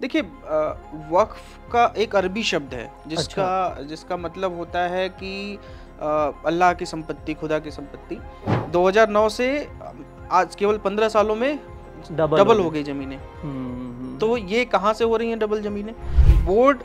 देखिए वक्फ का एक अरबी शब्द है जिसका अच्छा। जिसका मतलब होता है कि अल्लाह की संपत्ति खुदा की संपत्ति। 2009 से आज केवल 15 सालों में डबल, डबल हो गई। जमीनें। हम्म। तो ये कहाँ से हो रही हैं डबल जमीनें? बोर्ड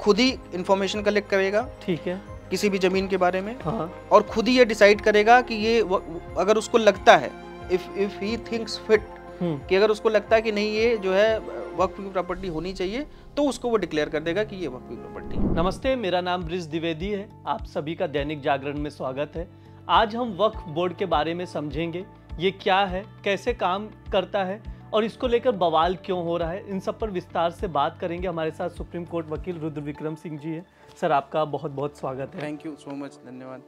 खुद ही इंफॉर्मेशन कलेक्ट करेगा। ठीक है। किसी भी ज़मीन के बारे में। हाँ। और खुद ही ये डिसाइड करेगा कि ये अगर उसको लगता है if if he thinks fit कि अगर उसको लगता है कि नहीं ये जो है वक्फ की प्रॉपर्टी होनी चाहिए तो उसको वो डिक्लेयर कर देगा कि ये वक्फ की प्रॉपर्टी नमस्ते मेरा नाम ब्रिज द्विवेदी है। आप सभी का दैनिक जागरण में स्वागत है। आज हम वक्फ बोर्ड के बारे में समझेंगे ये क्या है कैसे काम करता है और इसको लेकर बवाल क्यों हो रहा है इन सब पर विस्तार से बात करेंगे। हमारे साथ सुप्रीम कोर्ट वकील रुद्र विक्रम सिंह जी है। सर आपका बहुत बहुत स्वागत है। थैंक यू सो मच धन्यवाद।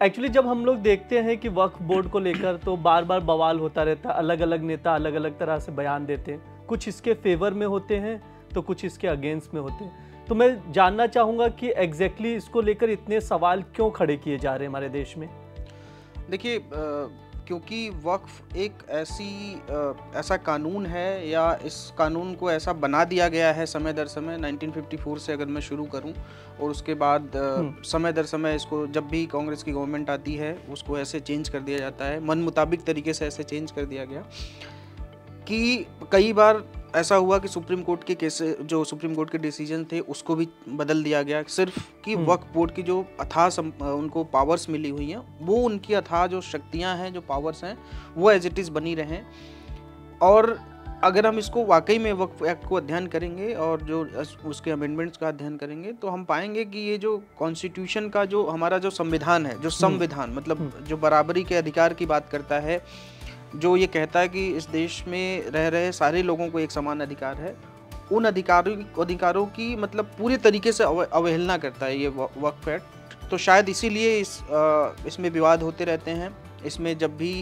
एक्चुअली जब हम लोग देखते हैं कि वक्फ बोर्ड को लेकर तो बार बार बवाल होता रहता है अलग अलग नेता अलग अलग तरह से बयान देते हैं कुछ इसके फेवर में होते हैं तो कुछ इसके अगेंस्ट में होते हैं। तो मैं जानना चाहूँगा कि एग्जैक्टली exactly इसको लेकर इतने सवाल क्यों खड़े किए जा रहे हैं हमारे देश में? देखिए क्योंकि वक्फ एक ऐसी आ, ऐसा कानून है या इस कानून को ऐसा बना दिया गया है समय दर समय 1954 से अगर मैं शुरू करूँ और उसके बाद हम्म। समय दर समय इसको जब भी कांग्रेस की गवर्नमेंट आती है उसको ऐसे चेंज कर दिया जाता है। मन मुताबिक तरीके से ऐसे चेंज कर दिया गया। कि कई बार ऐसा हुआ कि सुप्रीम कोर्ट के केस जो सुप्रीम कोर्ट के डिसीज़न थे उसको भी बदल दिया गया सिर्फ़ कि हम्म। वक्फ बोर्ड की जो अथाह उनको पावर्स मिली हुई हैं वो उनकी अथाह जो शक्तियाँ हैं जो पावर्स हैं वो एज इट इज़ बनी रहें और अगर हम इसको वाकई में वक्फ एक्ट को अध्ययन करेंगे और जो उसके अमेंडमेंट्स का अध्ययन करेंगे तो हम पाएँगे कि ये जो कॉन्स्टिट्यूशन का जो हमारा जो संविधान है जो हम्म। संविधान मतलब हम्म। जो बराबरी के अधिकार की बात करता है जो ये कहता है कि इस देश में रह रहे सारे लोगों को एक समान अधिकार है उन अधिकारों अधिकारों की मतलब पूरे तरीके से अवहेलना करता है ये वक्फ एक्ट तो शायद इसीलिए इस इसमें विवाद होते रहते हैं इसमें जब भी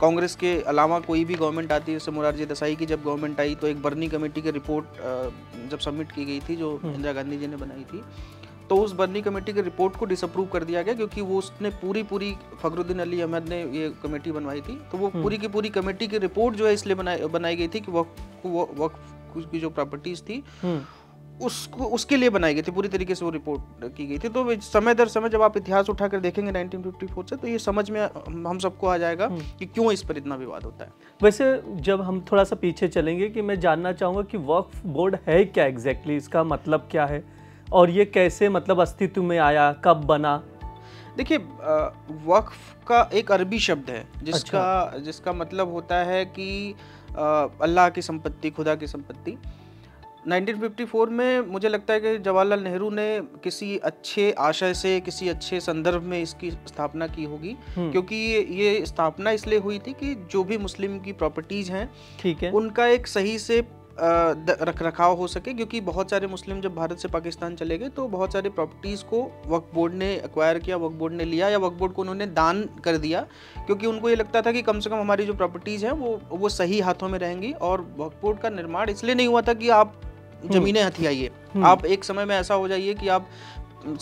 कांग्रेस के अलावा कोई भी गवर्नमेंट आती है जैसे मुरारजी देसाई की जब गवर्नमेंट आई तो एक बर्नी कमेटी की रिपोर्ट जब सबमिट की गई थी जो हम्म। इंदिरा गांधी जी ने बनाई थी तो उस बर्नी कमेटी की रिपोर्ट को डिसअप्रूव कर दिया गया क्योंकि वो उसने पूरी पूरी फखरुद्दीन अली अहमद ने ये कमेटी बनवाई थी तो वो हम्म। पूरी की पूरी कमेटी की रिपोर्ट जो है इसलिए बनाई बनाई गई थी कि वक्त वक्त की जो प्रॉपर्टीज़ थी हम्म। उसको उसके लिए बनाई गई थी पूरी तरीके से वो रिपोर्ट की गई थी तो समय दर समय जब आप इतिहास उठाकर देखेंगे 1954 से तो ये समझ में हम सबको आ जाएगा हम्म। कि क्यों इस पर इतना विवाद होता है वैसे जब हम थोड़ा सा पीछे चलेंगे कि मैं जानना चाहूँगा कि वक्फ बोर्ड है क्या एग्जैक्टली exactly? इसका मतलब क्या है और ये कैसे मतलब अस्तित्व में आया कब बना देखिए वक्फ का एक अरबी शब्द है जिसका अच्छा। जिसका मतलब होता है कि अल्लाह की संपत्ति खुदा की संपत्ति 1954 में मुझे लगता है कि जवाहरलाल नेहरू ने किसी अच्छे आशय से किसी अच्छे संदर्भ में इसकी स्थापना की होगी हम्म। क्योंकि ये ये स्थापना इसलिए हुई थी कि जो भी मुस्लिम की प्रॉपर्टीज़ हैं ठीक है उनका एक सही से रख रखाव हो सके क्योंकि बहुत सारे मुस्लिम जब भारत से पाकिस्तान चले गए तो बहुत सारे प्रॉपर्टीज़ को वक्फ बोर्ड ने एक्वायर किया वक्फ बोर्ड ने लिया या वक्फ बोर्ड को उन्होंने दान कर दिया क्योंकि उनको ये लगता था कि कम से कम हमारी जो प्रॉपर्टीज़ हैं वो वो सही हाथों में रहेंगी और वक्फ बोर्ड का निर्माण इसलिए नहीं हुआ था कि आप जमीने ज़मीनें हथियाइए हम्म। आप एक समय में ऐसा हो जाइए कि आप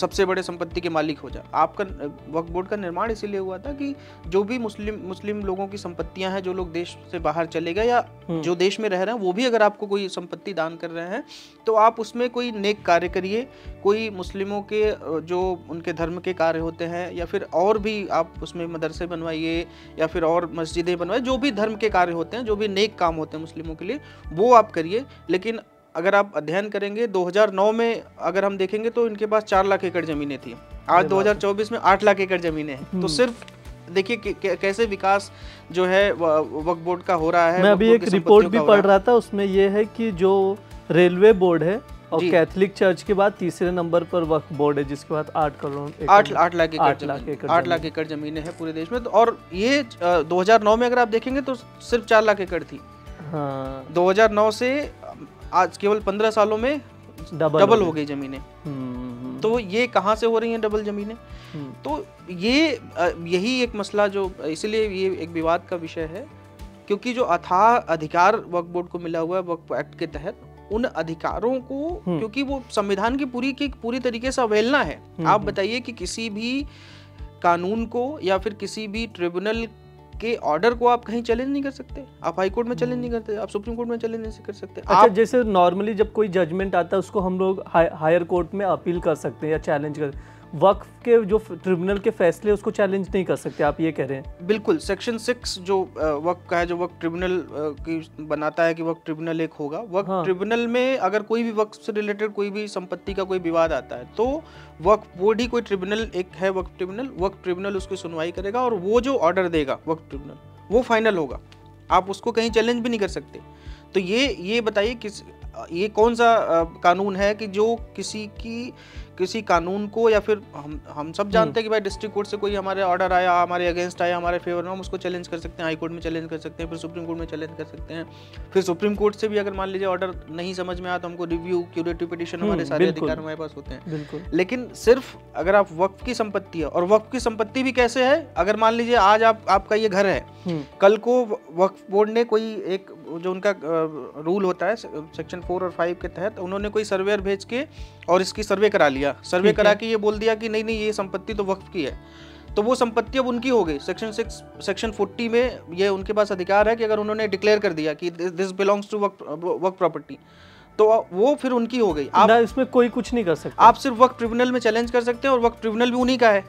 सबसे बड़े संपत्ति के मालिक हो जाए आपका वक्फ बोर्ड का निर्माण इसीलिए हुआ था कि जो भी मुस्लिम मुस्लिम लोगों की संपत्तियाँ हैं जो लोग देश से बाहर चले गए या हम्म। जो देश में रह रहे हैं वो भी अगर आपको कोई संपत्ति दान कर रहे हैं तो आप उसमें कोई नेक कार्य करिए। कोई मुस्लिमों के जो उनके धर्म के कार्य होते हैं या फिर और भी आप उसमें मदरसे बनवाइए या फिर और मस्जिदें बनवाइए जो भी धर्म के कार्य होते हैं जो भी नेक काम होते हैं मुस्लिमों के लिए वो आप करिए। लेकिन अगर आप अध्ययन करेंगे 2009 में अगर हम देखेंगे तो इनके पास चार लाख एकड़ जमीनें थी। आज 2024 में आठ लाख एकड़ जमीनें हैं। तो हम्म। सिर्फ़ देखिए कैसे विकास जो है वक्फ बोर्ड का हो रहा है मैं अभी एक रिपोर्ट भी पढ़ रहा था उसमें ये है कि जो रेलवे बोर्ड है और कैथलिक चर्च के बाद तीसरे नंबर पर वक्फ बोर्ड है जिसके बाद आठ करोड़ आठ आठ लाख आठ लाख एकड़ आठ लाख एकड़ जमीनें हैं पूरे देश में। तो और ये 2009 में अगर आप देखेंगे तो सिर्फ़ चार लाख एकड़ थी। हाँ। 2009 से आज केवल पंद्रह सालों में डबल, डबल हो गई। जमीनें। हम्म, तो ये कहाँ से हो रही हैं डबल जमीनें? हम्म। तो ये यही एक मसला जो इसलिए ये एक विवाद का विषय है क्योंकि जो अथाह अधिकार वक्फ बोर्ड को मिला हुआ है वक्फ एक्ट के तहत उन अधिकारों को हम्म। क्योंकि वो संविधान की पूरी की पूरी तरीके से अवहेलना है। आप बताइए कि किसी भी कानून को या फिर किसी भी ट्रिब्यूनल के ऑर्डर को आप कहीं चैलेंज नहीं कर सकते। आप हाई कोर्ट में चैलेंज नहीं करते आप सुप्रीम कोर्ट में चैलेंज नहीं कर सकते। अच्छा आप जैसे नॉर्मली जब कोई जजमेंट आता है उसको हम लोग हायर कोर्ट में अपील कर सकते हैं या चैलेंज कर वक्फ के जो ट्रिब्यूनल के फैसले उसको चैलेंज नहीं कर सकते आप ये कह रहे हैं? बिल्कुल सेक्शन सिक्स जो वक्त का है जो वक्त ट्रिब्यूनल की बनाता है कि वक्त ट्रिब्यूनल एक होगा वक्त हाँ। ट्रिब्यूनल में अगर कोई भी वक्त से रिलेटेड कोई भी संपत्ति का कोई विवाद आता है तो वक्त बोर्ड ही कोई ट्रिब्यूनल एक है वक्त ट्रिब्यूनल वक्त ट्रिब्यूनल उसकी सुनवाई करेगा और वो जो ऑर्डर देगा वक्त ट्रिब्यूनल वो फाइनल होगा। आप उसको कहीं चैलेंज भी नहीं कर सकते। तो ये ये बताइए किस ये कौन सा कानून है कि जो किसी की किसी कानून को या फिर हम हम सब जानते हैं कि भाई डिस्ट्रिक्ट कोर्ट से कोई हमारे ऑर्डर आया हमारे अगेंस्ट आया हमारे फेवर में हम उसको चैलेंज कर सकते हैं हाई कोर्ट में चैलेंज कर सकते हैं फिर सुप्रीम कोर्ट में चैलेंज कर सकते हैं। फिर सुप्रीम कोर्ट से भी अगर मान लीजिए ऑर्डर नहीं समझ में आया तो हमको रिव्यू क्यूरेटिव पिटिशन हमारे सारे अधिकार हमारे पास होते हैं। लेकिन सिर्फ़ अगर आप वक्त की संपत्ति है और वक्त की संपत्ति भी कैसे है? अगर मान लीजिए आज आप आपका ये घर है हम्म, कल को वक्फ बोर्ड ने कोई एक जो उनका रूल होता है सेक्शन फोर और फाइव के तहत उन्होंने कोई सर्वेयर भेज के और इसकी सर्वे करा लिया। सर्वे करा के ये बोल दिया कि नहीं नहीं ये संपत्ति तो वक्फ की है। तो वो संपत्ति अब उनकी हो गई। सेक्शन सिक्स सेक्शन फोर्टी में ये उनके पास अधिकार है कि अगर उन्होंने डिक्लेयर कर दिया कि this belongs to waqf property तो वो फिर उनकी हो गई। आप इसमें कोई कुछ नहीं कर सकता। आप सिर्फ़ वक्त ट्रिब्यूनल में चैलेंज कर सकते हैं और वक्त ट्रिब्यूनल भी उन्हीं का है।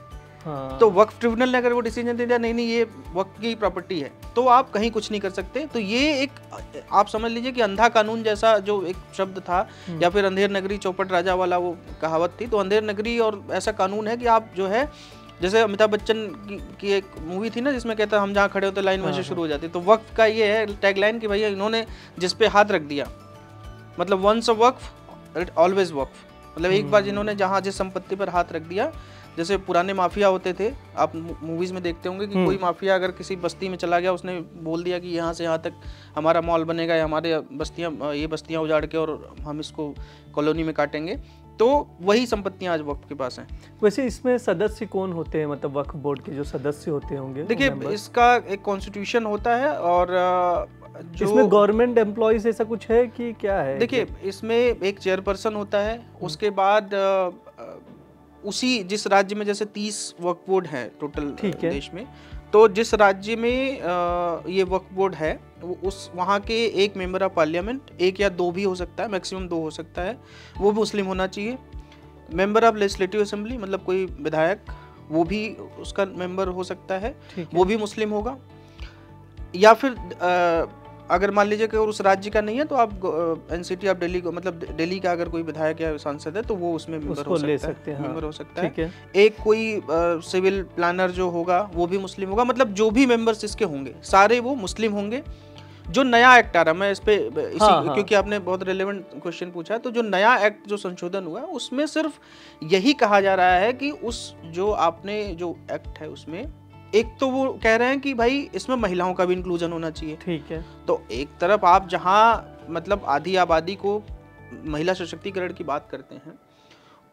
हाँ, तो वक्त ट्रिब्यूनल ने अगर वो डिसीज़न दे दिया नहीं नहीं ये वक्त की प्रॉपर्टी है। तो आप कहीं कुछ नहीं कर सकते। तो ये एक आप समझ लीजिए कि अंधा कानून जैसा जो एक शब्द था हम्म। या फिर अंधेर नगरी चौपट राजा वाला वो कहावत थी तो अंधेर नगरी और ऐसा कानून है कि आप जो है जैसे अमिताभ बच्चन की, की एक मूवी थी ना जिसमें कहता है हम जहाँ खड़े होते लाइन वहीं से हाँ, शुरू हो जाती है। तो वक्फ का ये है टैगलाइन कि भैया इन्होंने जिस पे हाथ रख दिया। मतलब वंस अ वक्फ ऑलवेज वक्फ। मतलब एक बार हम्म। जिन्होंने जहाँ जिस संपत्ति पर हाथ रख दिया जैसे पुराने माफिया होते थे आप मूवीज़ में देखते होंगे कि हम्म। कोई माफिया अगर किसी बस्ती में चला गया उसने बोल दिया कि यहाँ से यहाँ तक हमारा मॉल बनेगा या हमारे बस्तियाँ ये बस्तियाँ उजाड़ के और हम इसको कॉलोनी में काटेंगे। तो वही संपत्तियाँ आज वक्त के पास हैं। वैसे इसमें सदस्य कौन होते हैं? मतलब वक्फ बोर्ड के जो सदस्य होते होंगे देखिए इसका एक कॉन्स्टिट्यूशन होता है और जो इसमें गवर्नमेंट एम्प्लॉयज़ ऐसा कुछ है कि क्या है? देखिए इसमें एक चेयरपर्सन होता है उसके बाद उसी जिस राज्य में जैसे तीस वक्फ बोर्ड हैं। टोटल। देश में तो जिस राज्य में ये वक्फ बोर्ड है वो उस वहाँ के एक मेंबर ऑफ़ पार्लियामेंट एक या दो भी हो सकता है मैक्सिमम दो हो सकता है वो भी मुस्लिम होना चाहिए। मेंबर ऑफ़ लेजिस्लेटिव असेंबली मतलब कोई विधायक वो भी उसका मेंबर हो सकता है वो भी मुस्लिम होगा। या फिर अगर मान लीजिए कि उस राज्य का नहीं है तो आप एनसीटी ऑफ़ दिल्ली को मतलब दिल्ली का अगर कोई विधायक या सांसद है तो वो उसमें मेंबर हो ले सकता सकते है हैं, हाँ। मेंबर हो सकता है ठीक है एक कोई सिविल प्लानर जो होगा वो भी मुस्लिम होगा मतलब जो भी मेंबर्स इसके होंगे सारे वो मुस्लिम होंगे जो नया एक्ट आ रहा है मैं इस पे इसी हाँ, हाँ। क्योंकि आपने बहुत रिलेवेंट क्वेश्चन पूछा है तो जो नया एक्ट जो संशोधन हुआ है उसमें सिर्फ़ यही कहा जा रहा है कि उस जो आपने जो एक्ट है उसमें एक तो वो कह रहे हैं कि भाई इसमें महिलाओं का भी इंक्लूजन होना चाहिए। ठीक है। तो एक तरफ़ आप जहाँ मतलब आधी आबादी को महिला सशक्तिकरण की बात करते हैं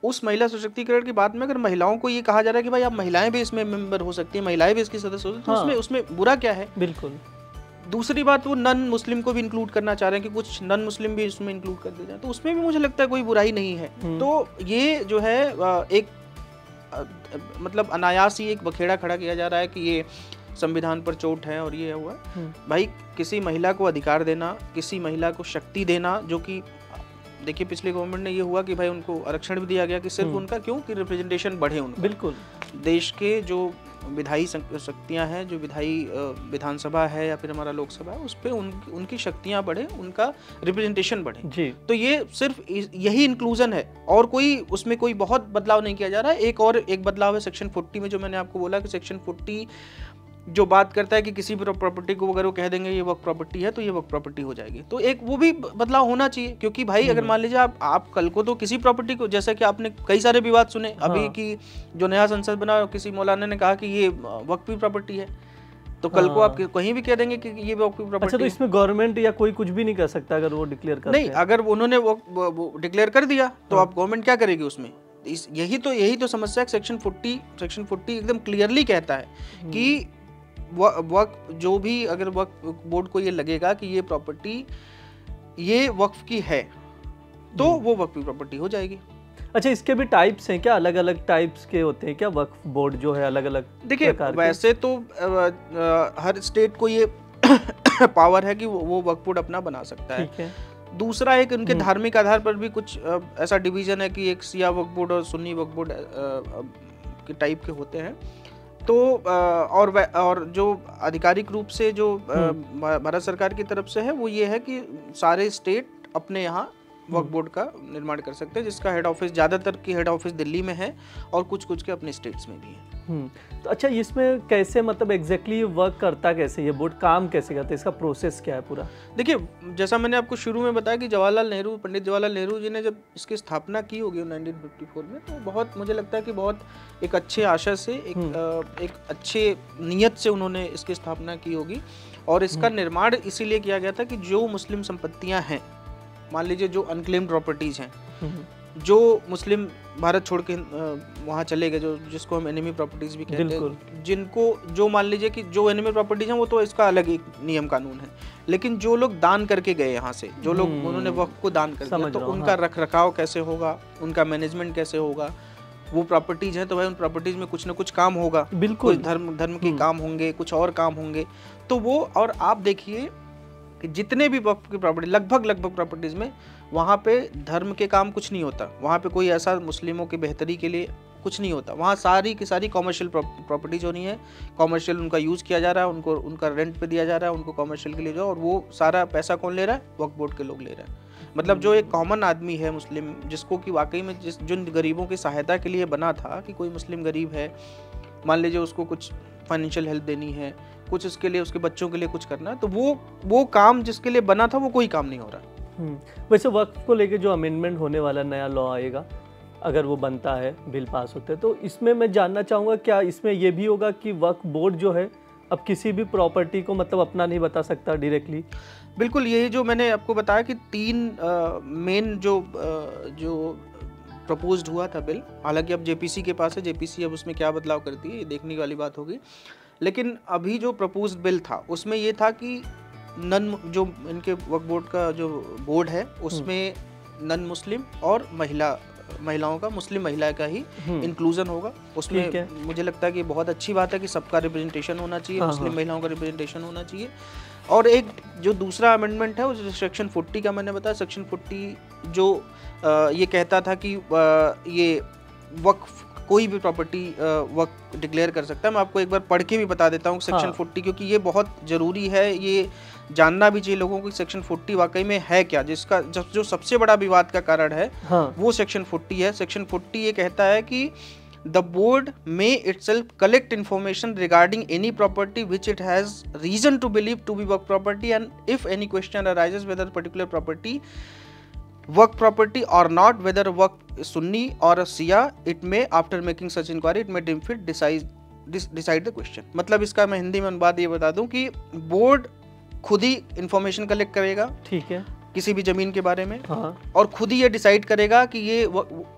उस महिला सशक्तिकरण की बात में अगर महिलाओं को ये कहा जा रहा है कि भाई आप महिलाएँ भी इसमें मेंबर हो सकती हैं महिलाएँ भी इसकी सदस्य हो सकती हैं हाँ। उसमें उसमें बुरा क्या है? बिल्कुल। दूसरी बात वो नन मुस्लिम को भी इंक्लूड करना चाह रहे हैं कि कुछ नन मुस्लिम भी इसमें इंक्लूड कर दिया जाए तो उसमें भी मुझे लगता है कोई बुराई नहीं है। हम्म। तो ये जो है एक मतलब अनायास ही एक बखेड़ा खड़ा किया जा रहा है कि ये संविधान पर चोट है और ये हुआ। है हम्म, भाई किसी महिला को अधिकार देना किसी महिला को शक्ति देना जो कि देखिए पिछले गवर्नमेंट ने ये हुआ कि भाई उनको आरक्षण भी दिया गया कि सिर्फ़ हम्म। उनका क्यों? कि रिप्रेजेंटेशन बढ़े उनका। बिल्कुल। देश के जो विधायी शक्तियाँ हैं जो विधायी विधानसभा है या फिर हमारा लोकसभा है उस पर उन, उनकी शक्तियाँ बढ़े उनका रिप्रेजेंटेशन बढ़े। जी। तो ये सिर्फ़ यही इंक्लूजन है। और कोई उसमें कोई बहुत बदलाव नहीं किया जा रहा है। एक और एक बदलाव है सेक्शन 40 में जो मैंने आपको बोला कि सेक्शन 40 जो बात करता है कि किसी भी प्रॉपर्टी को अगर वो कह देंगे ये वर्क प्रॉपर्टी है तो ये वर्क प्रॉपर्टी हो जाएगी तो एक वो भी बदलाव होना चाहिए क्योंकि भाई अगर मान लीजिए आप आप कल को तो किसी प्रॉपर्टी को जैसे कि आपने कई सारे विवाद सुने हाँ। अभी हाँ। कि जो नया संसद बना किसी मौलाना ने कहा कि ये वक्त की प्रॉपर्टी है तो कल हाँ। को हाँ। आप कहीं भी कह देंगे कि ये वक्त की अच्छा तो इसमें गवर्नमेंट या कोई कुछ भी नहीं कर सकता अगर वो डिक्लेयर कर नहीं अगर उन्होंने वो, डिक्लेयर कर दिया तो हाँ। आप गवर्नमेंट क्या करेगी उसमें इस यही तो यही तो समस्या है सेक्शन 40 सेक्शन 40 एकदम क्लियरली कहता है हम्म, कि वक्त जो भी अगर वक्त बोर्ड को ये लगेगा कि ये प्रॉपर्टी ये वक्फ की है तो हम्म। वो वक्फ की प्रॉपर्टी हो जाएगी अच्छा इसके भी टाइप्स हैं क्या अलग अलग टाइप्स के होते हैं क्या वक्फ बोर्ड जो है अलग अलग देखिए वैसे तो आ, आ, हर स्टेट को ये पावर है कि वो, वो वक्फ बोर्ड अपना बना सकता है, है। दूसरा एक उनके हम्म। धार्मिक आधार पर भी कुछ ऐसा डिवीज़न है कि एक सिया वक्फ बोर्ड और सुन्नी वक्फ बोर्ड के टाइप के होते हैं तो और और जो आधिकारिक रूप से जो हम्म। भारत सरकार की तरफ़ से है वो ये है कि सारे स्टेट अपने यहाँ वर्क बोर्ड का निर्माण कर सकते हैं जिसका हेड ऑफ़िस ज़्यादातर की हेड ऑफ़िस दिल्ली में है और कुछ कुछ के अपने स्टेट्स में भी है। हम्म, तो अच्छा इसमें कैसे मतलब एग्जैक्टली exactly वर्क करता कैसे? ये बोर्ड काम कैसे करता है? इसका प्रोसेस क्या है पूरा? देखिए जैसा मैंने आपको शुरू में बताया कि जवाहरलाल नेहरू पंडित जवाहरलाल नेहरू जी ने जब इसकी स्थापना की होगी 1954 में तो बहुत मुझे लगता है कि बहुत एक अच्छे आशा से एक हम्म। एक अच्छे नियत से उन्होंने इसकी स्थापना की होगी। और इसका हम्म। निर्माण इसीलिए किया गया था कि जो मुस्लिम संपत्तियाँ हैं मान लीजिए जो अनक्लेम्ड प्रॉपर्टीज़ हैं हम्म। जो मुस्लिम भारत छोड़ के वहाँ चले गए जो जिसको हम एनिमी प्रॉपर्टीज़ भी कहते हैं जिनको जो मान लीजिए कि जो एनिमी प्रॉपर्टीज़ हैं वो तो इसका अलग एक नियम कानून है लेकिन जो लोग दान करके गए यहाँ से जो लोग हम्म। उन्होंने वक्त को दान कर दिया तो उनका हाँ। रख रखाव कैसे होगा उनका मैनेजमेंट कैसे होगा वो प्रॉपर्टीज़ हैं तो भाई उन प्रॉपर्टीज़ में कुछ ना कुछ काम होगा बिल्कुल धर्म धर्म के हम्म। काम होंगे कुछ और काम होंगे तो वो और आप देखिए कि जितने भी वक्फ की प्रॉपर्टी लगभग लगभग प्रॉपर्टीज़ में वहाँ पे धर्म के काम कुछ नहीं होता। वहाँ पे कोई ऐसा मुस्लिमों की बेहतरी के लिए कुछ नहीं होता। वहाँ सारी की सारी कॉमर्शियल प्रॉपर्टीज़ होनी है। कॉमर्शियल उनका यूज़ किया जा रहा है, उनको, उनका रेंट पे दिया जा रहा है, उनको कॉमर्शियल के लिए जो और वो सारा पैसा कौन ले रहा है? वक्फ बोर्ड के लोग ले रहे हैं। मतलब जो एक कॉमन आदमी है मुस्लिम, जिसको कि वाकई में जिस, जिन गरीबों की सहायता के लिए बना था कि कोई मुस्लिम गरीब है, मान लीजिए उसको कुछ फाइनेंशियल हेल्प देनी है कुछ उसके लिए उसके बच्चों के लिए कुछ करना है तो वो वो काम जिसके लिए बना था वो कोई काम नहीं हो रहा। हम्म, वैसे वक्त को लेके जो अमेंडमेंट होने वाला नया लॉ आएगा अगर वो बनता है बिल पास होते हैं तो इसमें मैं जानना चाहूँगा क्या इसमें ये भी होगा कि वक्फ बोर्ड जो है अब किसी भी प्रॉपर्टी को मतलब अपना नहीं बता सकता डायरेक्टली बिल्कुल यही जो मैंने आपको बताया कि तीन मेन जो आ, जो प्रपोज्ड हुआ था बिल हालाँकि अब जेपीसी के पास है जेपीसी अब उसमें क्या बदलाव करती है ये देखने वाली बात होगी। लेकिन अभी जो प्रपोज बिल था उसमें ये था कि नन जो इनके वक्फ बोर्ड का जो बोर्ड है उसमें नन मुस्लिम और महिला महिलाओं का मुस्लिम महिला का ही इंक्लूजन हम्म। होगा उसमें मुझे लगता है कि बहुत अच्छी बात है कि सबका रिप्रेजेंटेशन होना चाहिए हाँ, मुस्लिम हाँ। महिलाओं का रिप्रेजेंटेशन होना चाहिए और एक जो दूसरा अमेंडमेंट है उस सेक्शन 40 का मैंने बताया सेक्शन 40 जो आ, ये कहता था कि आ, ये वक्फ कोई भी प्रॉपर्टी वक्त डिक्लेयर कर सकता है मैं आपको एक बार पढ़ के भी बता देता हूँ सेक्शन फोर्टी हाँ। क्योंकि ये बहुत ज़रूरी है ये जानना भी चाहिए लोगों को सेक्शन फोर्टी वाकई में है क्या जिसका जब जो सबसे बड़ा विवाद का कारण है हाँ. वो सेक्शन फोर्टी है सेक्शन फोर्टी ये कहता है कि the board may itself collect information regarding any property which it has reason to believe to be work property and if any question arises whether particular property work property or not whether work sunni or a shia it may after making such inquiry it may deem fit decide decide the question मतलब इसका मैं हिंदी में अनुवाद ये बता दूँ कि board खुद ही इंफॉर्मेशन कलेक्ट करेगा ठीक है किसी भी ज़मीन के बारे में हाँ. और खुद ही ये डिसाइड करेगा कि ये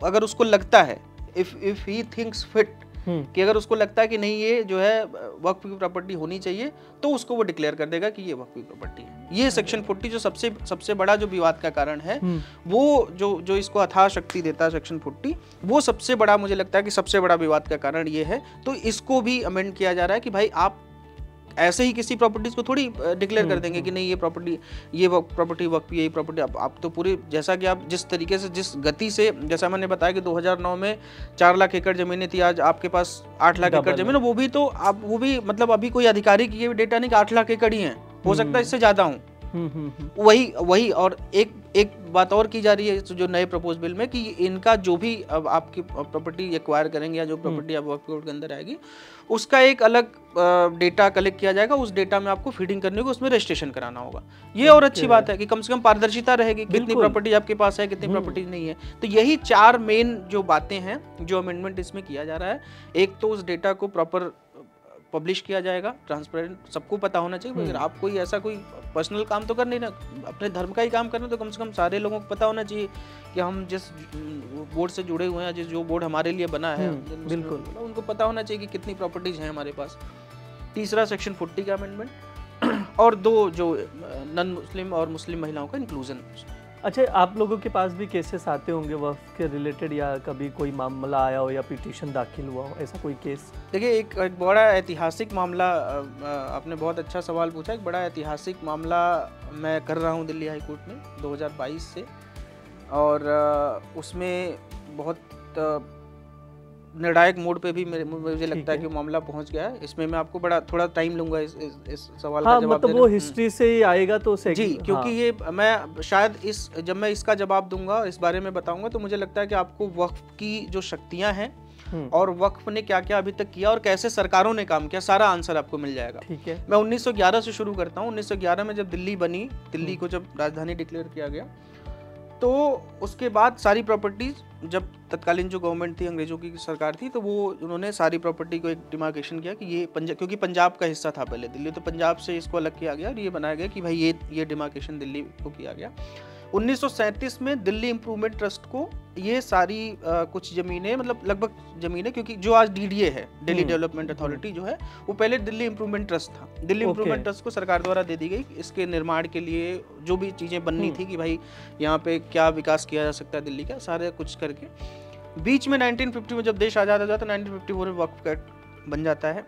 अगर उसको लगता है if if he thinks fit. कि अगर उसको लगता है कि नहीं ये जो है वक्फ की प्रॉपर्टी होनी चाहिए तो उसको वो डिक्लेयर कर देगा कि ये वक्फ की प्रॉपर्टी है। ये सेक्शन फोर्टी जो सबसे सबसे बड़ा जो विवाद का कारण है हम्म। वो जो जो इसको अथा शक्ति देता है सेक्शन फोर्टी वो सबसे बड़ा मुझे लगता है कि सबसे बड़ा विवाद का कारण ये है। तो इसको भी अमेंड किया जा रहा है कि भाई आप ऐसे ही किसी प्रॉपर्टीज़ को थोड़ी डिक्लेयर कर हम्म, देंगे कि हम्म। नहीं ये प्रॉपर्टी ये प्रॉपर्टी वक्त यही प्रॉपर्टी आप, आप तो पूरी जैसा कि आप जिस तरीके से जिस गति से जैसा मैंने बताया कि 2009 में चार लाख एकड़ जमीनें थी आज आपके पास आठ लाख एकड़ ज़मीन वो भी तो आप वो भी मतलब अभी कोई आधिकारिक ये डेटा नहीं कि आठ लाख एकड़ ही है। हो सकता है हम्म। इससे ज़्यादा हूँ। वही वही और एक एक बात और की जा रही है जो नए प्रपोज बिल में कि इनका जो भी अब आपकी प्रॉपर्टी एक्वायर करेंगे या जो प्रॉपर्टी अब वर्क के अंदर आएगी उसका एक अलग डेटा कलेक्ट किया जाएगा उस डेटा में आपको फीडिंग करने को उसमें रजिस्ट्रेशन कराना होगा। ये और अच्छी बात है कि कम से कम पारदर्शिता रहेगी कितनी प्रॉपर्टी आपके पास है कितनी प्रॉपर्टी हम्म। नहीं है। तो यही चार मेन जो बातें हैं जो अमेंडमेंट इसमें किया जा रहा है। एक तो उस डेटा को प्रॉपर पब्लिश किया जाएगा ट्रांसपेरेंट सबको पता होना चाहिए। अगर हम्म। आप कोई ऐसा कोई पर्सनल काम तो कर नहीं ना अपने धर्म का ही काम करना तो कम से कम सारे लोगों को पता होना चाहिए कि हम जिस बोर्ड से जुड़े हुए हैं जिस जो बोर्ड हमारे लिए बना है हम्म, बिल्कुल। उनको पता होना चाहिए कि कितनी प्रॉपर्टीज़ हैं हमारे पास। तीसरा सेक्शन फोर्टी का अमेंडमेंट और दो जो नन मुस्लिम और मुस्लिम महिलाओं का इंक्लूजन अच्छा आप लोगों के पास भी केसेस आते होंगे वफ के रिलेटेड या कभी कोई मामला आया हो या पिटिशन दाखिल हुआ हो, ऐसा कोई केस देखिए, एक एक बड़ा ऐतिहासिक मामला आपने बहुत अच्छा सवाल पूछा। एक बड़ा ऐतिहासिक मामला मैं कर रहा हूँ दिल्ली हाई कोर्ट में 2022 से। और उसमें बहुत निर्णायक मोड पे भी मेरे मुझे लगता है कि मामला पहुँच गया है इसमें मैं आपको बड़ा थोड़ा टाइम लूँगा इस, इस, इस सवाल हाँ, का जवाब मतलब वो हिस्ट्री से ही आएगा तो जी क्योंकि हाँ। ये मैं शायद इस जब मैं इसका जवाब दूँगा इस बारे में बताऊँगा तो मुझे लगता है कि आपको वक्फ की जो शक्तियाँ हैं हम्म। और वक्फ ने क्या क्या अभी तक किया और कैसे सरकारों ने काम किया सारा आंसर आपको मिल जाएगा ठीक है मैं 1911 से शुरू करता हूँ 1911 में जब दिल्ली बनी दिल्ली। को जब राजधानी डिक्लेयर किया गया तो उसके बाद सारी प्रॉपर्टीज़ जब तत्कालीन जो गवर्नमेंट थी, अंग्रेज़ों की सरकार थी तो वो उन्होंने सारी प्रॉपर्टी को एक डिमार्केशन किया कि ये पंजाब क्योंकि पंजाब का हिस्सा था पहले दिल्ली तो पंजाब से इसको अलग किया गया और ये बनाया गया कि भाई ये ये डिमार्केशन दिल्ली को किया गया। 1937 में दिल्ली इम्प्रूवमेंट ट्रस्ट को ये सारी आ, कुछ ज़मीनें मतलब लगभग ज़मीनें क्योंकि जो आज डीडीए है दिल्ली डेवलपमेंट अथॉरिटी जो है वो पहले दिल्ली इम्प्रूवमेंट ट्रस्ट था। दिल्ली इम्प्रूवमेंट ट्रस्ट को सरकार द्वारा दे दी गई इसके निर्माण के लिए जो भी चीज़ें बननी हम्म। थी कि भाई यहाँ पे क्या विकास किया जा सकता है दिल्ली का सारे कुछ करके। बीच में 1950 में जब देश आज़ाद हो जाता है 1954 में वक्फ एक्ट बन जाता है।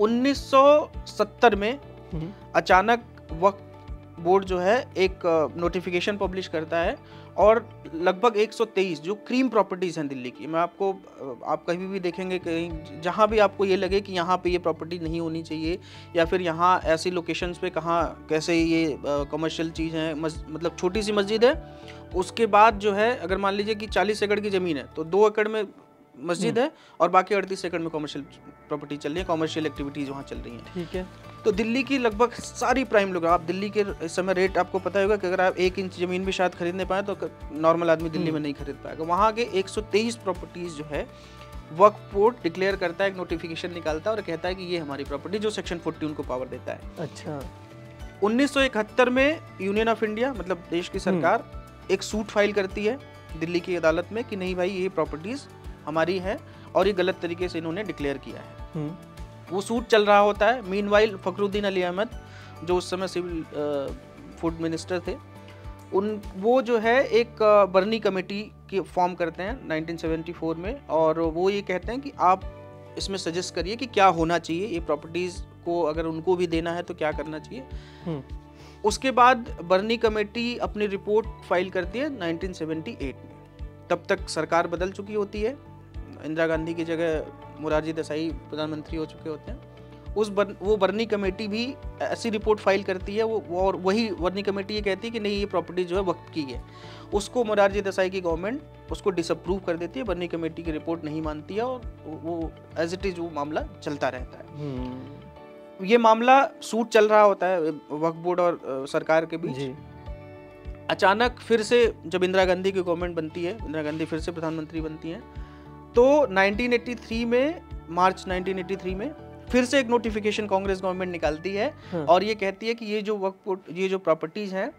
1970 में हम्म। अचानक वक्फ बोर्ड जो है एक नोटिफिकेशन पब्लिश करता है और लगभग 123 जो क्रीम प्रॉपर्टीज़ हैं दिल्ली की, मैं आपको आप कहीं भी देखेंगे, कहीं, जहाँ भी आपको ये लगे कि यहाँ पे ये प्रॉपर्टी नहीं होनी चाहिए या फिर यहाँ ऐसी लोकेशंस पे कहाँ, कैसे ये कमर्शियल चीज़ है मतलब छोटी सी मस्जिद है, उसके बाद जो है, अगर मान लीजिए कि 40 एकड़ की ज़मीन है तो दो एकड़ में मस्जिद हम्म। है और बाकी अड़तीस एकड़ में कॉमर्शियल प्रॉपर्टी चल रही है कॉमर्शियल एक्टिविटीज़ वहाँ चल रही हैं ठीक है तो दिल्ली की लगभग सारी प्राइम लोग आप दिल्ली के इस समय रेट आपको पता होगा कि अगर आप एक इंच ज़मीन भी शायद खरीदने पाए तो नॉर्मल आदमी दिल्ली में हम्म। नहीं खरीद पाएगा वहाँ के 123 प्रॉपर्टीज़ जो है वर्क बोर्ड डिक्लेयर करता है एक नोटिफिकेशन निकालता है और कहता है कि ये हमारी प्रॉपर्टी जो सेक्शन फोर्टी उनको पावर देता है अच्छा उन्नीस सौ इकहत्तर में यूनियन ऑफ़ इंडिया मतलब देश की हम्म। सरकार एक सूट फ़ाइल करती है दिल्ली की अदालत में कि नहीं भाई ये प्रॉपर्टीज़ हमारी है और ये गलत तरीके से इन्होंने डिक्लेयर किया है। हम्म। वो सूट चल रहा होता है। मीन वाइल फखरुद्दीन अली अहमद जो उस समय सिविल फ़ूड मिनिस्टर थे उन वो जो है एक बर्नी कमेटी की फॉर्म करते हैं 1974 में और वो ये कहते हैं कि आप इसमें सजेस्ट करिए कि क्या होना चाहिए। ये प्रॉपर्टीज़ को अगर उनको भी देना है तो क्या करना चाहिए। हम्म। उसके बाद बर्नी कमेटी अपनी रिपोर्ट फ़ाइल करती है 1978 में। तब तक सरकार बदल चुकी होती है। इंदिरा गांधी की जगह मुरारजी देसाई प्रधानमंत्री हो चुके होते हैं। उस बर, वो बर्नी कमेटी भी ऐसी रिपोर्ट फ़ाइल करती है वो और वही बर्नी कमेटी ये कहती है कि नहीं ये प्रॉपर्टी जो है वक्त की है। उसको मुरारजी देसाई की गवर्नमेंट उसको डिसअप्रूव कर देती है बर्नी कमेटी की रिपोर्ट नहीं मानती है और वो एज इट इज़ वो मामला चलता रहता है। हम्म। ये मामला सूट चल रहा होता है वक्फ बोर्ड और सरकार के बीच। अचानक फिर से जब इंदिरा गांधी की गवर्नमेंट बनती है इंदिरा गांधी फिर से प्रधानमंत्री बनती हैं तो 1983 में मार्च 1983 में फिर से एक नोटिफिकेशन कांग्रेस गवर्नमेंट निकालती है हाँ। और ये कहती है कि ये जो वक्त ये जो प्रॉपर्टीज़ हैं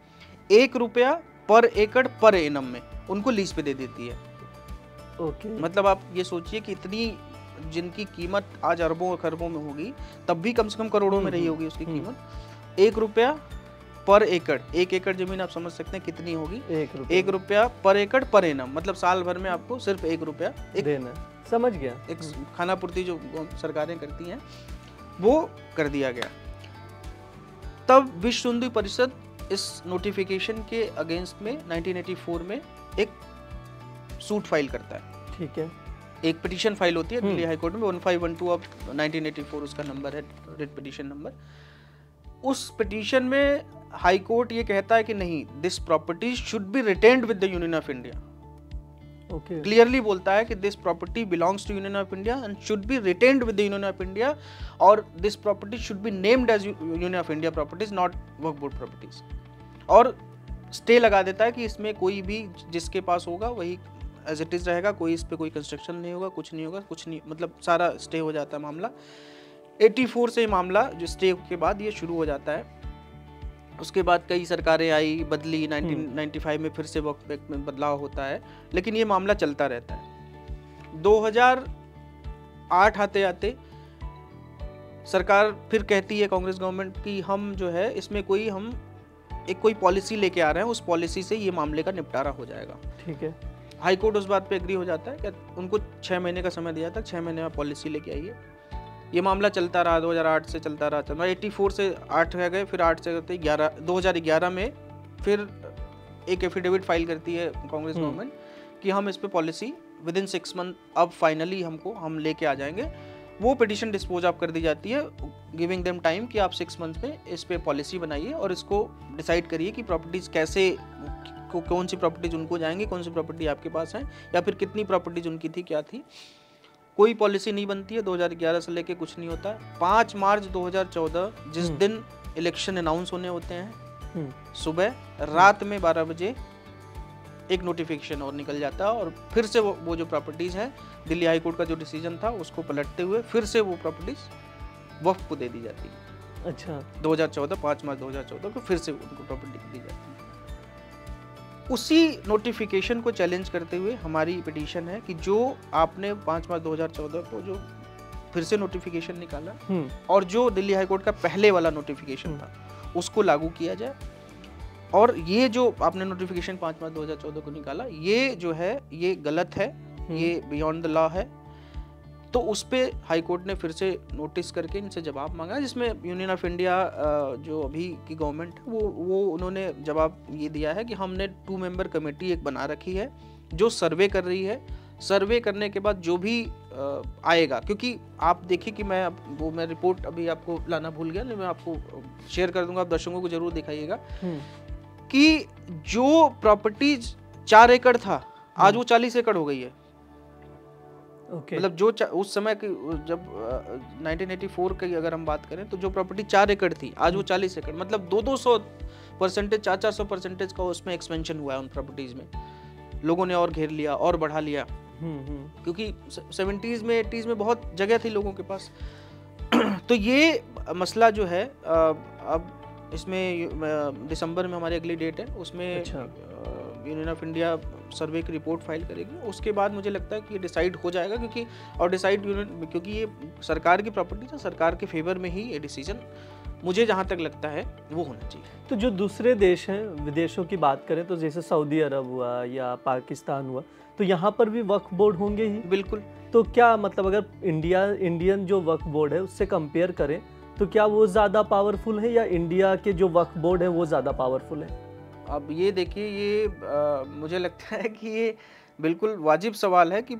एक रुपया पर एकड़ पर एनम में उनको लीज पे दे देती है ओके मतलब आप ये सोचिए कि इतनी जिनकी कीमत आज अरबों और खरबों में होगी तब भी कम से कम करोड़ों में रही हम्म, होगी उसकी हम्म। कीमत एक रुपया पर एकड़। एक एकड़ ज़मीन आप समझ सकते हैं कितनी होगी। एक रुपया। एक रुपया पर एकड़ पर एनम। मतलब साल भर में आपको सिर्फ़ एक रुपया एक देना समझ गया। एक खाना पूर्ति जो सरकारें करती हैं वो कर दिया गया। तब विश्व हिंदू परिषद इस नोटिफिकेशन के अगेंस्ट में 1984 में एक सूट फ़ाइल करता है। ठीक है। एक पिटीशन फ़ाइल होती है दिल्ली हाई कोर्ट में 1512 ऑफ़ 1984 उसका नंबर है रिट पिटीशन नंबर उस पिटीशन में हाई कोर्ट ये कहता है कि नहीं this property should be retained with the Union of India clearly okay. बोलता है कि this property belongs to Union of India and should be retained with Union of India और this property should be named as Union of India properties not work board properties और stay लगा देता है कि इसमें कोई भी जिसके पास होगा वही एज इट इज़ रहेगा कोई इस पर कोई कंस्ट्रक्शन नहीं होगा कुछ नहीं होगा कुछ नहीं मतलब सारा स्टे हो जाता है मामला। 84 से मामला जो स्टे के बाद ये शुरू हो जाता है। उसके बाद कई सरकारें आई बदली 1995 हम्म। में फिर से वक्त एक्ट में बदलाव होता है लेकिन ये मामला चलता रहता है। 2008 आते आते सरकार फिर कहती है कांग्रेस गवर्नमेंट की हम जो है इसमें कोई हम एक कोई पॉलिसी लेके आ रहे हैं उस पॉलिसी से ये मामले का निपटारा हो जाएगा। ठीक है। हाई कोर्ट उस बात पे एग्री हो जाता है कि उनको छः महीने का समय दिया था छः महीने में पॉलिसी लेके आइए। ये मामला चलता रहा 2008 से चलता रहा चलता एट्टी फोर से आठ रह गए फिर आठ से करते ग्यारह दो हज़ार ग्यारह में फिर एक एफिडेविट फ़ाइल करती है कांग्रेस हम्म। गवर्नमेंट कि हम इस पर policy within six month अब फाइनली हमको हम लेके आ जाएँगे। वो पिटिशन डिस्पोज आप कर दी जाती है गिविंग देम टाइम कि आप सिक्स मंथ में इस पे पॉलिसी बनाइए और इसको डिसाइड करिए कि प्रॉपर्टीज़ कैसे को, कौन सी प्रॉपर्टीज़ उनको जाएँगी कौन सी प्रॉपर्टी आपके पास है या फिर कितनी प्रॉपर्टीज़ उनकी थी क्या थी। कोई पॉलिसी नहीं बनती है 2011 से लेके कुछ नहीं होता। है पाँच मार्च 2014 जिस हम्म। दिन इलेक्शन अनाउंस होने होते हैं हम्म, सुबह रात में 12 बजे एक नोटिफिकेशन और निकल जाता है और फिर से वो वो जो प्रॉपर्टीज़ हैं दिल्ली हाई कोर्ट का जो डिसीज़न था उसको पलटते हुए फिर से वो प्रॉपर्टीज़ वफ को दे दी जाती है। अच्छा। 2014 5 मार्च 2014 को फिर से उनको प्रॉपर्टी दी जाती है। उसी नोटिफिकेशन को चैलेंज करते हुए हमारी पिटिशन है कि जो आपने पाँच मार्च 2014 को जो फिर से नोटिफिकेशन निकाला हम्म, और जो दिल्ली हाईकोर्ट का पहले वाला नोटिफिकेशन था उसको लागू किया जाए। और ये जो आपने नोटिफिकेशन पाँच मार्च 2014 को निकाला ये जो है ये गलत है हम्म, ये बियॉन्ड द लॉ है। तो उस पर हाईकोर्ट ने फिर से नोटिस करके इनसे जवाब मांगा जिसमें यूनियन ऑफ़ इंडिया जो अभी की गवर्नमेंट है वो वो उन्होंने जवाब ये दिया है कि हमने टू मेंबर कमेटी एक बना रखी है जो सर्वे कर रही है। सर्वे करने के बाद जो भी आएगा क्योंकि आप देखिए कि मैं वो मैं रिपोर्ट अभी आपको लाना भूल गया नहीं मैं आपको शेयर कर दूँगा आप दर्शकों को ज़रूर दिखाइएगा। हम्म, कि जो प्रॉपर्टीज़ चार एकड़ था आज। वो चालीस एकड़ हो गई है। ओके मतलब जो उस समय की जब अ, 1984 की अगर हम बात करें तो जो प्रॉपर्टी चार एकड़ थी आज वो चालीस एकड़ मतलब दो दो सौ परसेंटेज चार चार सौ परसेंटेज का उसमें एक्सपेंशन हुआ है उन प्रॉपर्टीज़ में। लोगों ने और घेर लिया और बढ़ा लिया। हम्म, हम्म, क्योंकि सेवेंटीज़ में एटीज़ में बहुत जगह थी लोगों के पास। तो ये मसला जो है अब इसमें दिसंबर में हमारी अगली डेट है उसमें अच्छा। यूनियन ऑफ़ इंडिया सर्वे की रिपोर्ट फ़ाइल करेगी। उसके बाद मुझे लगता है कि ये डिसाइड हो जाएगा क्योंकि और डिसाइड यूनियन क्योंकि ये सरकार की प्रॉपर्टी है सरकार के फेवर में ही ये डिसीज़न मुझे जहाँ तक लगता है वो होना चाहिए। तो जो दूसरे देश हैं विदेशों की बात करें तो जैसे सऊदी अरब हुआ या पाकिस्तान हुआ तो यहाँ पर भी वक्फ बोर्ड होंगे ही। बिल्कुल। तो क्या मतलब अगर इंडिया इंडियन जो वक्फ बोर्ड है उससे कंपेयर करें तो क्या वो ज़्यादा पावरफुल है या इंडिया के जो वक्फ बोर्ड है वो ज़्यादा पावरफुल है? अब ये देखिए ये अ, मुझे लगता है कि ये बिल्कुल वाजिब सवाल है कि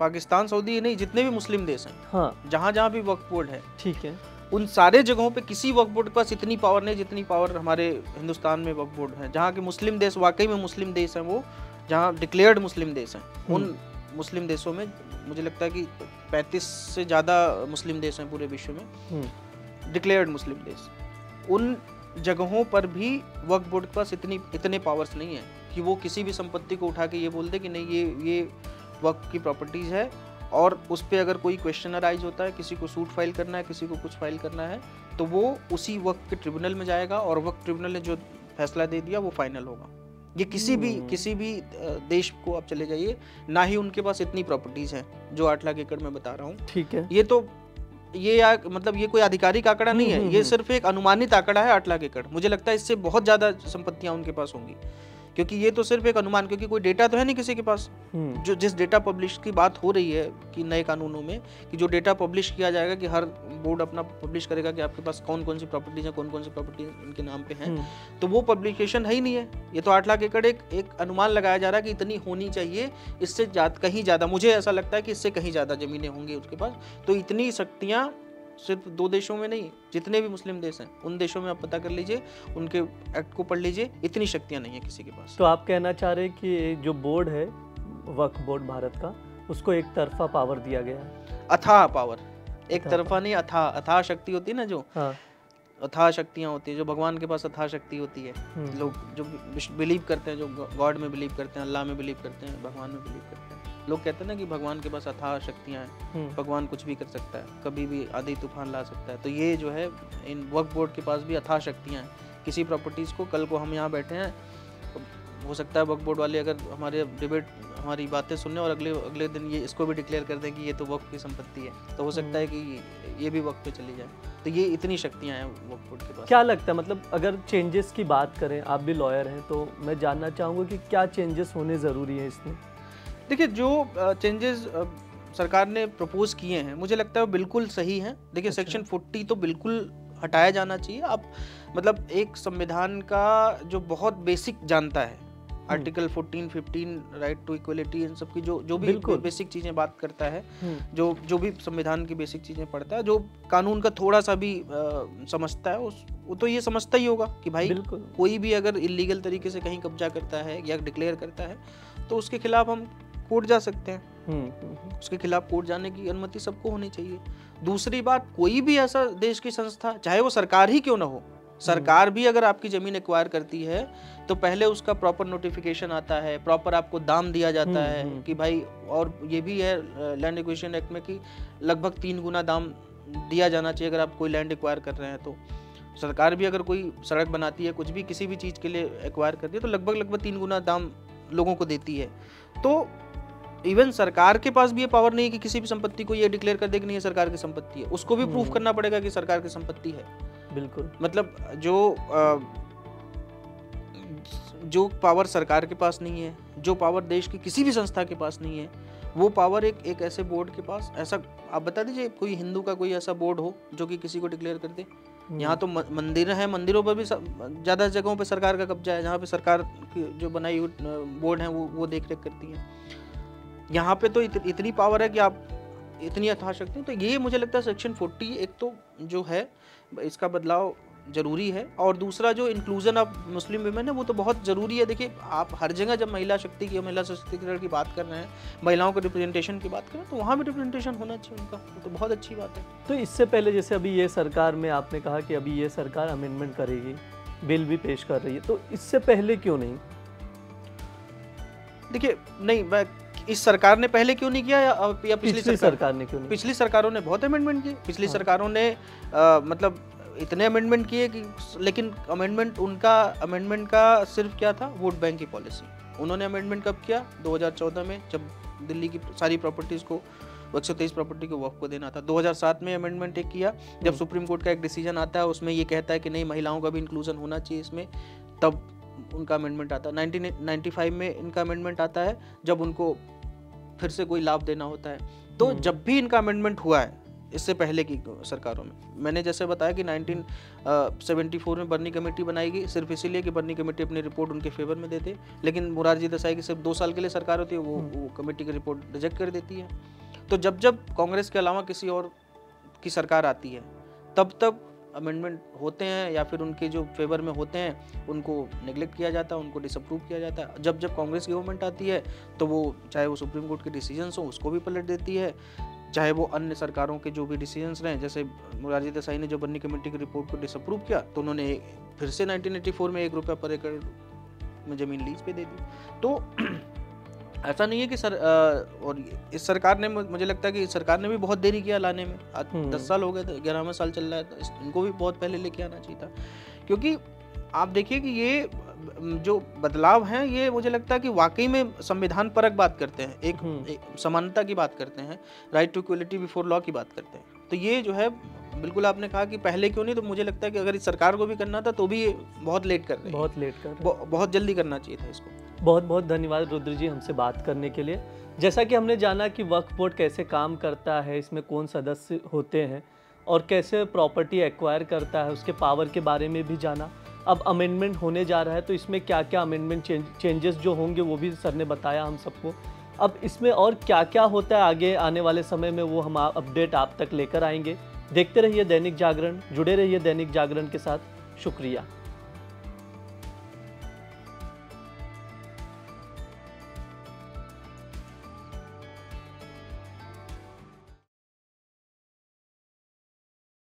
पाकिस्तान सऊदी नहीं जितने भी मुस्लिम देश हैं हाँ। जहाँ जहाँ भी वक्फ बोर्ड है ठीक है। उन सारे जगहों पे किसी वक्फ बोर्ड के पास इतनी पावर नहीं जितनी पावर हमारे हिंदुस्तान में वक्फ बोर्ड है जहाँ के मुस्लिम देश वाकई में मुस्लिम देश हैं वो जहाँ डिक्लेयर्ड मुस्लिम देश हैं उन मुस्लिम देशों में मुझे लगता है कि 35 से ज़्यादा मुस्लिम देश हैं पूरे विश्व में हम्म, डिक्लेयर्ड मुस्लिम देश। उन जगहों पर भी वक्फ बोर्ड के पास इतनी इतने पावर्स नहीं है कि वो किसी भी संपत्ति को उठा के ये बोल दे कि नहीं ये ये वक्फ की प्रॉपर्टीज़ है और उस पर अगर कोई क्वेश्चन अराइज होता है किसी को सूट फ़ाइल करना है किसी को कुछ फ़ाइल करना है तो वो उसी वक्त के ट्रिब्यूनल में जाएगा और वक्त ट्रिब्यूनल ने जो फैसला दे दिया वो फाइनल होगा। ये किसी भी हम्म। किसी भी देश को आप चले जाइए ना ही उनके पास इतनी प्रॉपर्टीज़ हैं जो आठ लाख एकड़ में बता रहा हूँ। ठीक है। ये तो ये या मतलब ये कोई आधिकारिक आंकड़ा नहीं हम्म, है हम्म, ये हम्म। सिर्फ़ एक अनुमानित आंकड़ा है आठ लाख एकड़ मुझे लगता है इससे बहुत ज़्यादा संपत्तियाँ उनके पास होंगी क्योंकि ये तो सिर्फ़ एक अनुमान क्योंकि कोई डेटा तो है नहीं किसी के पास। हम्म, जो जिस डेटा पब्लिश की बात हो रही है कि नए कानूनों में कि जो डेटा पब्लिश किया जाएगा कि हर बोर्ड अपना पब्लिश करेगा कि आपके पास कौन कौन सी प्रॉपर्टीज़ हैं कौन कौन सी प्रॉपर्टी इनके नाम पे हैं हम्म, तो वो पब्लिकेशन है ही नहीं है। ये तो आठ लाख एकड़ एक एक अनुमान लगाया जा रहा है कि इतनी होनी चाहिए इससे कहीं ज़्यादा मुझे ऐसा लगता है कि इससे कहीं ज़्यादा ज़मीनें होंगी उसके पास। तो इतनी शक्तियाँ सिर्फ़ दो देशों में नहीं जितने भी मुस्लिम देश हैं उन देशों में आप पता कर लीजिए उनके एक्ट को पढ़ लीजिए इतनी शक्तियाँ नहीं है किसी के पास। तो आप कहना चाह रहे हैं कि जो बोर्ड है वक्फ बोर्ड भारत का उसको एक तरफा पावर दिया गया है? अथाह पावर एक तरफा नहीं अथाह अथाह शक्ति होती है ना जो? हाँ। अथाह शक्तियाँ होती है जो भगवान के पास अथाह शक्ति होती है। हम्म, लोग जो बिलीव करते हैं जो गॉड में बिलीव करते हैं अल्लाह में बिलीव करते हैं भगवान में बिलीव करते हैं। लोग कहते हैं ना कि भगवान के पास अथाह शक्तियाँ हैं। हम्म, भगवान कुछ भी कर सकता है कभी भी आधी तूफ़ान ला सकता है। तो ये जो है इन वर्क बोर्ड के पास भी अथाह शक्तियाँ हैं। किसी प्रॉपर्टीज़ को कल को हम यहाँ बैठे हैं हो सकता है वक्फ बोर्ड वाले अगर हमारे डिबेट हमारी बातें सुनने और अगले अगले दिन ये इसको भी डिक्लेयर कर दें कि ये तो वक्त की संपत्ति है। तो हो सकता है कि ये भी वक्त पे चली जाए। तो ये इतनी शक्तियाँ हैं वक्त बोर्ड के पास। क्या लगता है मतलब अगर चेंजेस की बात करें आप भी लॉयर हैं तो मैं जानना चाहूँगा कि क्या चेंजेस होने ज़रूरी है इसमें? देखिए जो चेंजेस सरकार ने प्रपोज किए हैं मुझे लगता है बिल्कुल सही हैं। देखिए अच्छा। सेक्शन फोर्टी तो बिल्कुल हटाया जाना चाहिए। आप मतलब एक संविधान का जो बहुत बेसिक जानता है आर्टिकल 14 15 राइट टू इक्वलिटी इन सब की जो जो भी बेसिक चीज़ें बात करता है हम्म। जो जो भी संविधान की बेसिक चीज़ें पढ़ता है जो कानून का थोड़ा सा भी आ, समझता है उस वो तो ये समझता ही होगा कि भाई कोई भी अगर इलीगल तरीके से कहीं कब्जा करता है या डिक्लेयर करता है तो उसके खिलाफ हम कोर्ट जा सकते हैं। हम्म, हम्म, उसके खिलाफ कोर्ट जाने की अनुमति सबको होनी चाहिए। दूसरी बात कोई भी ऐसा देश की संस्था चाहे वो सरकार ही क्यों ना हो सरकार भी अगर आपकी ज़मीन एक्वायर करती है तो पहले उसका प्रॉपर नोटिफिकेशन आता है प्रॉपर आपको दाम दिया जाता हम्म, है हम्म। कि भाई और ये भी है लैंड एक्विजिशन एक्ट में कि लगभग तीन गुना दाम दिया जाना चाहिए अगर आप कोई लैंड एक्वायर कर रहे हैं तो। सरकार भी अगर कोई सड़क बनाती है कुछ भी किसी भी चीज़ के लिए एक्वायर करती है तो लगभग लगभग तीन गुना दाम लोगों को देती है। तो इवन सरकार के पास भी ये पावर नहीं है कि किसी भी संपत्ति को ये डिक्लेयर कर दे कि नहीं सरकार की संपत्ति है। उसको भी प्रूफ हम्म। करना पड़ेगा कि सरकार की संपत्ति है। बिल्कुल। मतलब जो आ, जो पावर सरकार के पास नहीं है जो पावर देश की किसी भी संस्था के पास नहीं है वो पावर एक एक ऐसे बोर्ड के पास ऐसा आप बता दीजिए कोई हिंदू का कोई ऐसा बोर्ड हो जो कि किसी को डिक्लेयर कर दे? हम्म। यहाँ तो मंदिर है मंदिरों पर भी ज़्यादा जगहों पर सरकार का कब्जा है जहाँ पे सरकार की जो बनाई हुई बोर्ड है वो वो देख रेख करती है। यहाँ पे तो इत, इतनी पावर है कि आप इतनी यथाशक्ति तो ये मुझे लगता है सेक्शन फोर्टी एक तो जो है इसका बदलाव ज़रूरी है। और दूसरा जो इंक्लूजन ऑफ़ मुस्लिम वीमेन है वो तो बहुत ज़रूरी है। देखिए आप हर जगह जब महिला शक्ति की महिला सशक्तिकरण की बात कर रहे हैं महिलाओं के रिप्रेजेंटेशन की बात कर रहे हैं तो वहाँ भी रिप्रेजेंटेशन होना चाहिए उनका। तो बहुत अच्छी बात है। तो इससे पहले जैसे अभी ये सरकार में आपने कहा कि अभी ये सरकार अमेंडमेंट करेगी बिल भी पेश कर रही है तो इससे पहले क्यों नहीं? देखिए नहीं मैं इस सरकार ने पहले क्यों नहीं किया या, या पिछली, पिछली सरकार, सरकार ने क्यों नहीं पिछली सरकारों ने बहुत अमेंडमेंट किए। पिछली हाँ। सरकारों ने आ, मतलब इतने अमेंडमेंट किए कि लेकिन अमेंडमेंट उनका अमेंडमेंट का सिर्फ़ क्या था? वोट बैंक की पॉलिसी उन्होंने अमेंडमेंट कब किया? 2014 में जब दिल्ली की सारी प्रॉपर्टीज़ को एक सौ तेईस प्रॉपर्टी को वक्फ को देना था। 2007 में अमेंडमेंट एक किया। जब सुप्रीम हम्म। कोर्ट का एक डिसीज़न आता है उसमें ये कहता है कि नहीं महिलाओं का भी इंक्लूजन होना चाहिए इसमें तब उनका अमेंडमेंट आता है। नाइनटीन में इनका अमेंडमेंट आता है जब उनको फिर से कोई लाभ देना होता है तो हम्म। जब भी इनका अमेंडमेंट हुआ है इससे पहले की सरकारों में मैंने जैसे बताया कि 1974 में बर्नी कमेटी बनाई गई सिर्फ़ इसीलिए कि बर्नी कमेटी अपनी रिपोर्ट उनके फेवर में देते लेकिन मुरारजी देसाई की सिर्फ़ दो साल के लिए सरकार होती है वो हम्म। वो कमेटी की रिपोर्ट रिजेक्ट कर देती है तो जब जब कांग्रेस के अलावा किसी और की सरकार आती है तब तब अमेंडमेंट होते हैं या फिर उनके जो फेवर में होते हैं, उनको निगलेक्ट किया जाता है, उनको डिसअप्रूव किया जाता है। जब जब कांग्रेस की गवर्नमेंट आती है तो वो चाहे वो सुप्रीम कोर्ट के डिसीजंस हो, उसको भी पलट देती है। चाहे वो अन्य सरकारों के जो भी डिसीजंस रहे, जैसे मुरारजी देसाई ने जो बन्नी कमेटी की रिपोर्ट को डिसअप्रूव किया तो उन्होंने फिर से 1984 में एक रुपया पर एकड़ में ज़मीन लीज पे दे दी। तो ऐसा नहीं है कि सर आ, और इस सरकार ने मुझे लगता है कि सरकार ने भी बहुत देरी किया लाने में। आज हम्म। दस साल हो गए थे ग्यारहवा साल चल रहा है तो इनको भी बहुत पहले लेके आना चाहिए था। क्योंकि आप देखिए कि ये जो बदलाव हैं ये मुझे लगता है कि वाकई में संविधान परक बात करते हैं। एक, हम्म। एक समानता की बात करते हैं right to equality before law की बात करते हैं। तो ये जो है बिल्कुल आपने कहा कि पहले क्यों नहीं तो मुझे लगता है कि अगर इस सरकार को भी करना था तो भी बहुत लेट कर रहे बहुत लेट कर बहुत जल्दी करना चाहिए था इसको। बहुत बहुत धन्यवाद रुद्र जी हमसे बात करने के लिए। जैसा कि हमने जाना कि वक्फ बोर्ड कैसे काम करता है, इसमें कौन सदस्य होते हैं और कैसे प्रॉपर्टी एक्वायर करता है, उसके पावर के बारे में भी जाना। अब अमेंडमेंट होने जा रहा है तो इसमें क्या क्या अमेंडमेंट चेंजेस जो होंगे वो भी सर ने बताया हम सबको। अब इसमें और क्या क्या होता है आगे, आने वाले समय में वो हम अपडेट आप तक लेकर आएँगे। देखते रहिए दैनिक जागरण, जुड़े रहिए दैनिक जागरण के साथ। शुक्रिया।